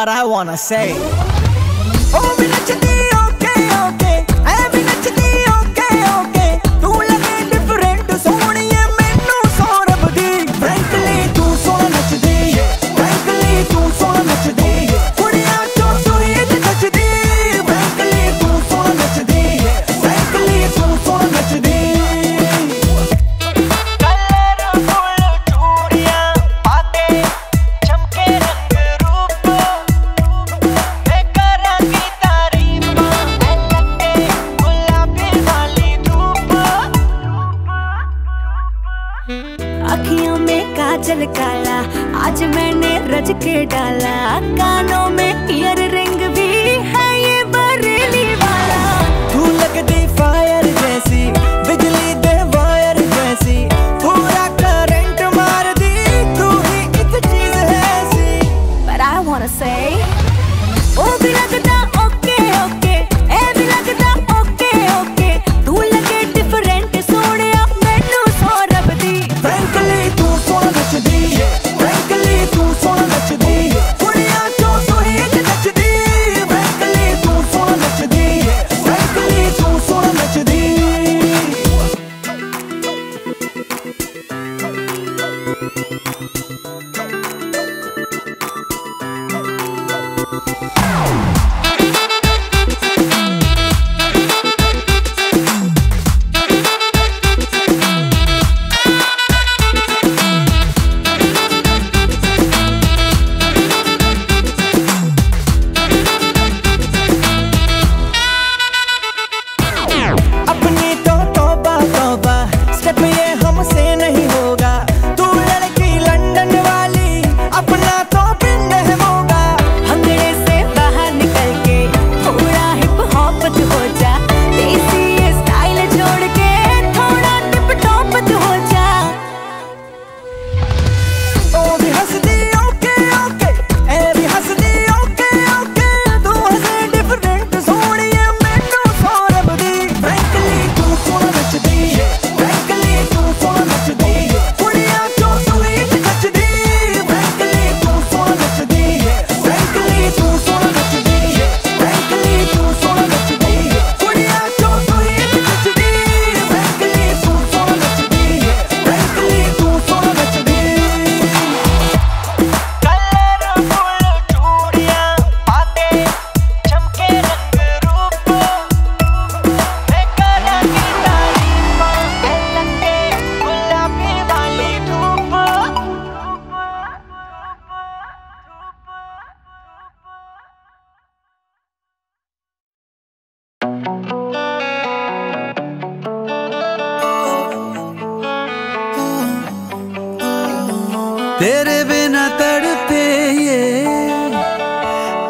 what I wanna say. Oh, आज मैंने रज के डाला कानों में ईयर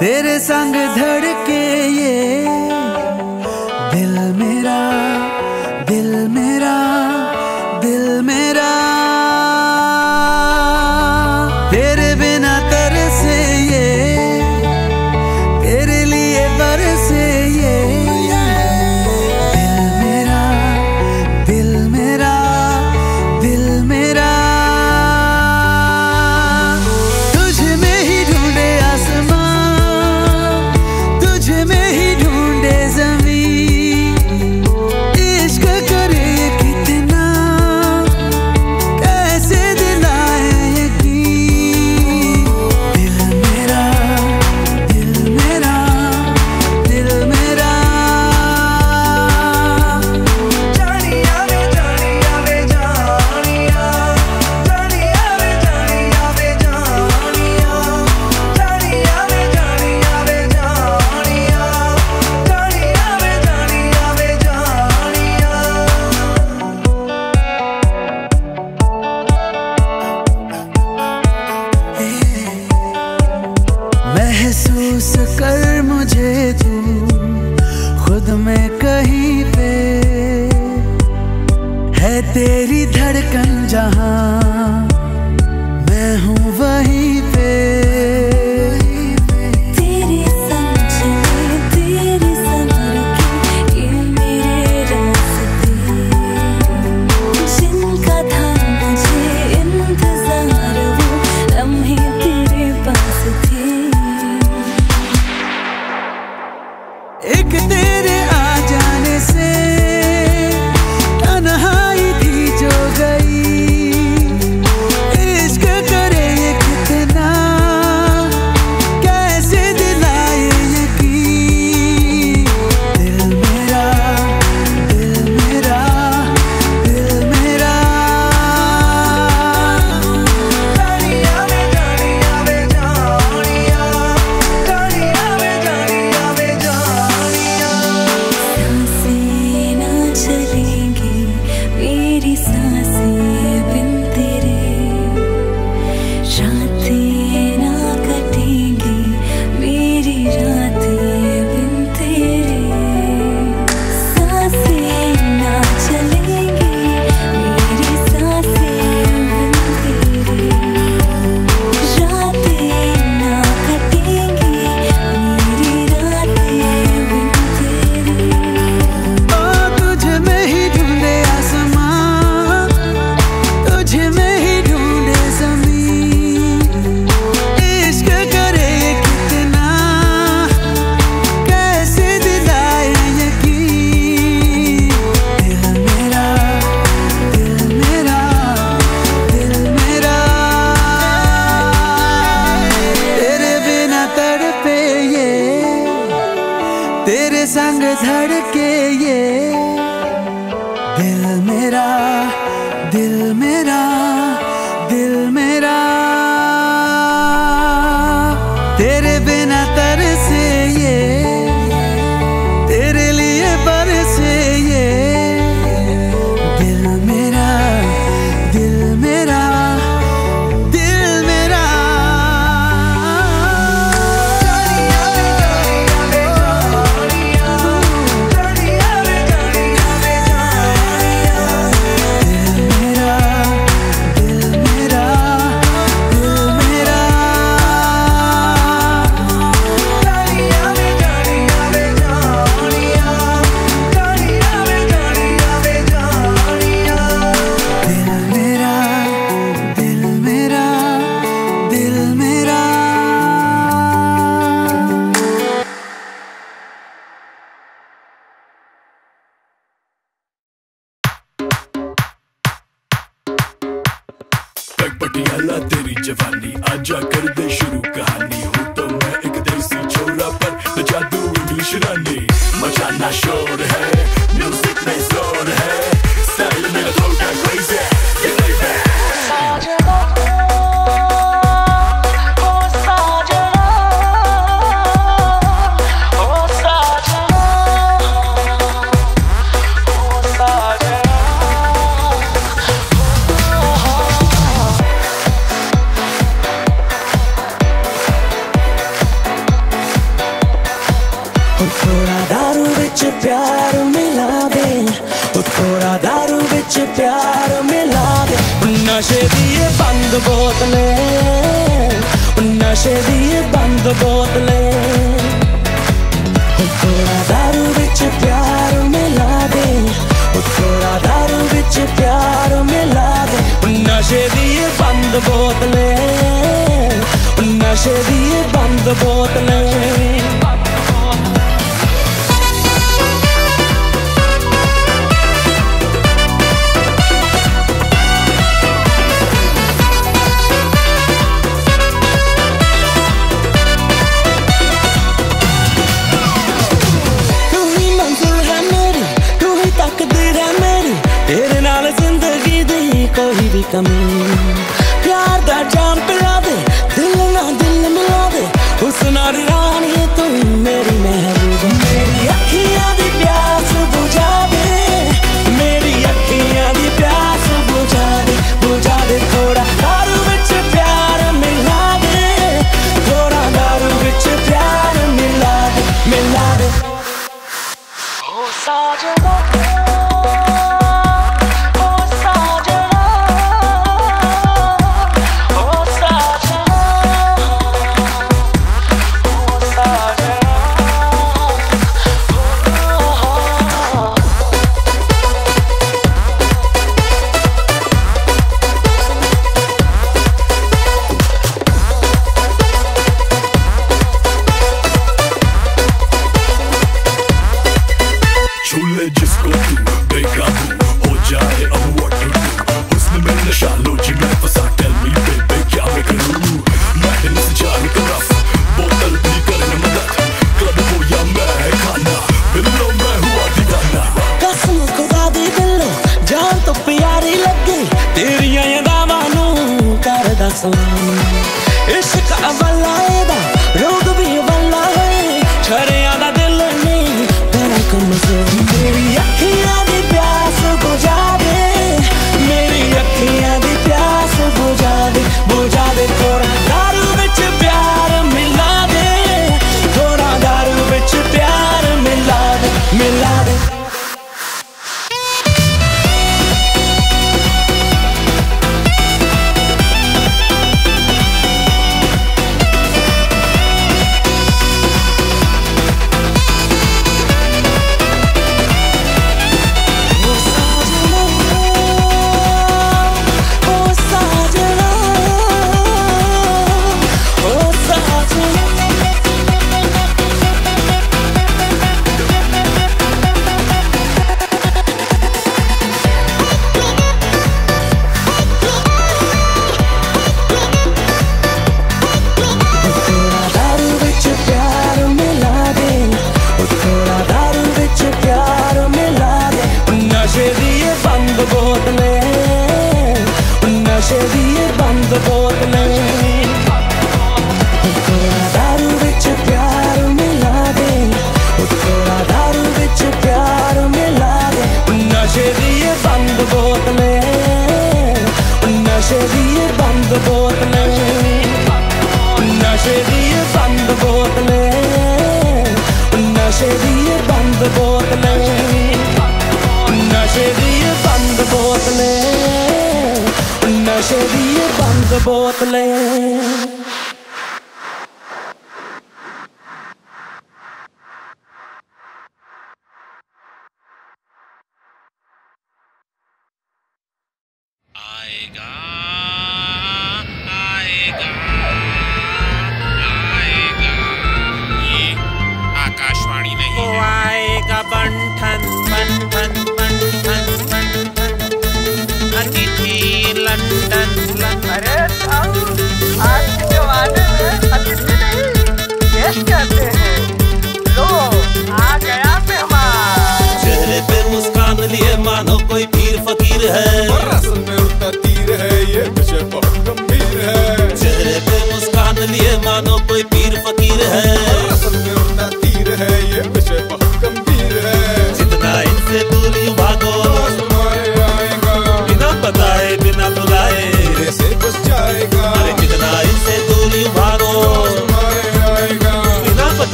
तेरे संग तेरे बिना प्यार मिला दे। नशे दिए बंद बोतले। नशे दिए बंद बोतले। थोड़ा दारू बिच प्यार मिला दे। थोड़ा दारू बिच प्यार मिला दे। नशे दिए बंद बोतले। नशे दिए बंद बोतले। camino दा सलाम इश्क भी अव्वल आए छड़े दिल नहीं तेरा कम है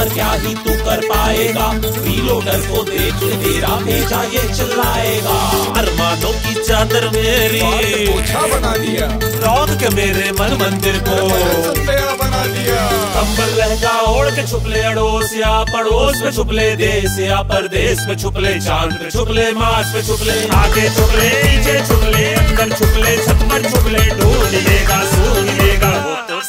पर क्या ही तू कर पाएगा? पीलो डर को देख तेरा भेजा ये चिल्लाएगा। अरमानों की चादर मेरी। पोछा बना दिया रौन के मेरे मन मंदिर को। बना दिया कंबल लहंगा ओढ़ के छुपले अड़ोस या पड़ोस में छुपले देश या परदेश में छुपले चाँद पे छुपले मास पे छुपले आगे छुपले पीछे छुपले अंदर छुपले छत पर छुपले ढूंढ लेगा सूंघ लेगा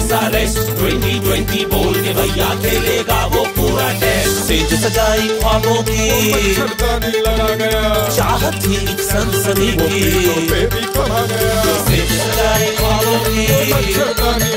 एसआरएस 2020 बोल के भैया खेलेगा वो पूरा टेस्ट सेज सजाई ख्वाबों की। चाहत थी सनसनी की। सजाई ख्वाबों की।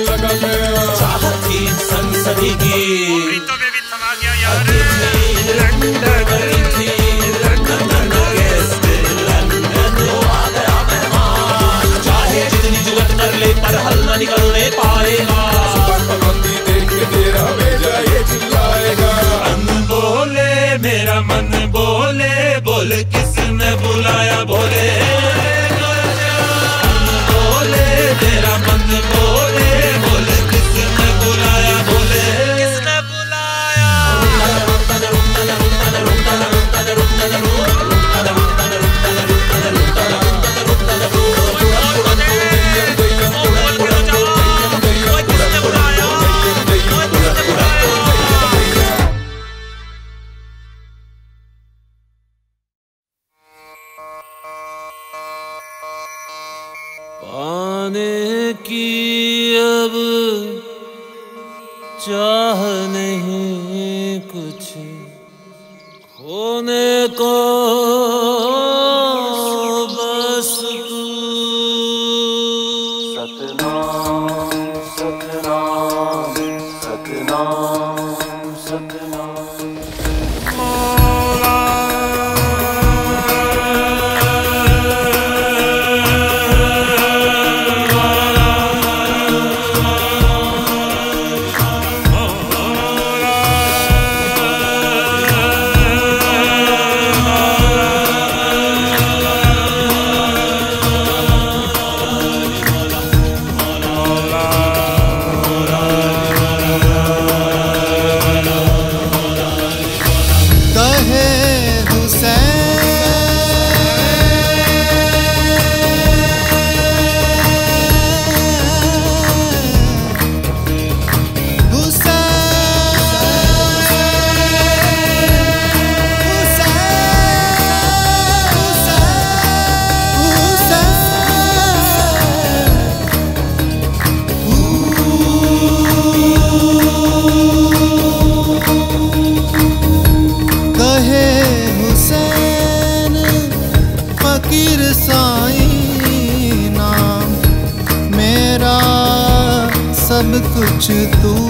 是渡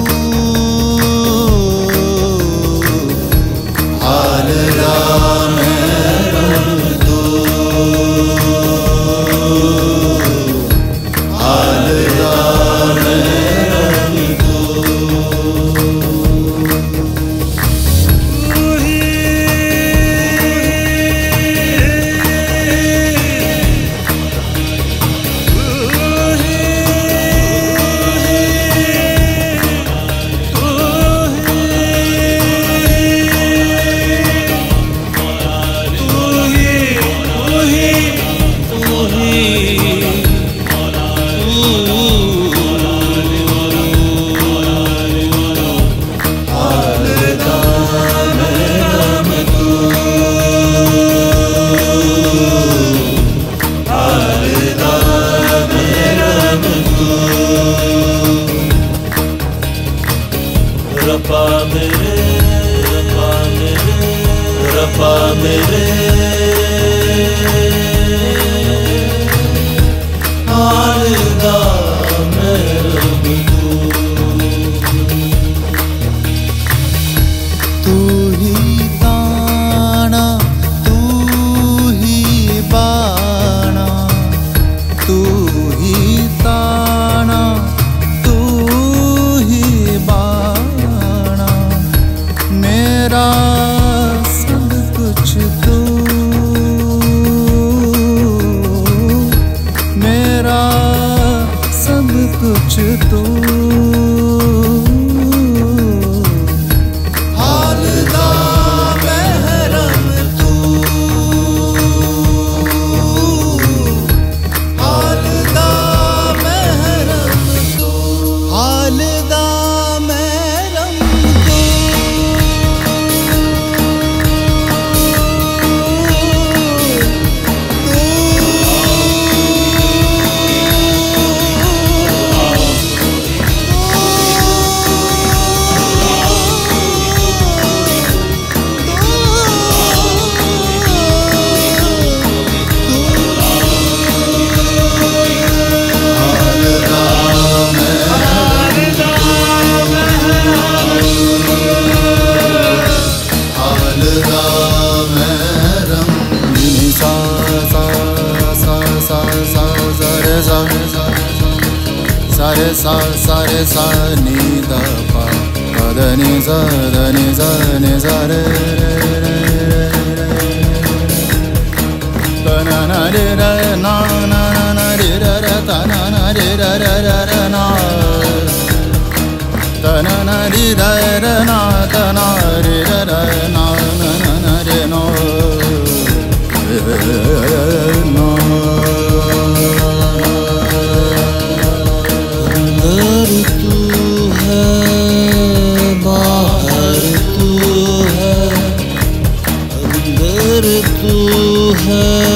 सा नी तदनी सदनि सने सरे तन नरिनरि तननरि रना तननरि रना तनारिननरे नीन है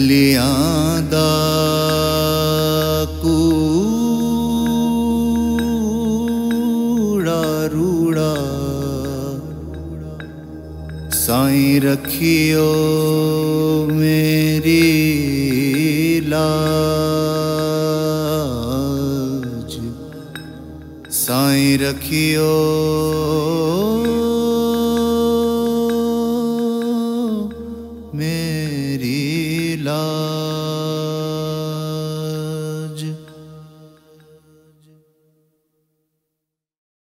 दा कूड़ा रूड़ा। साईं रखियो मेरी लाज। साईं रखियो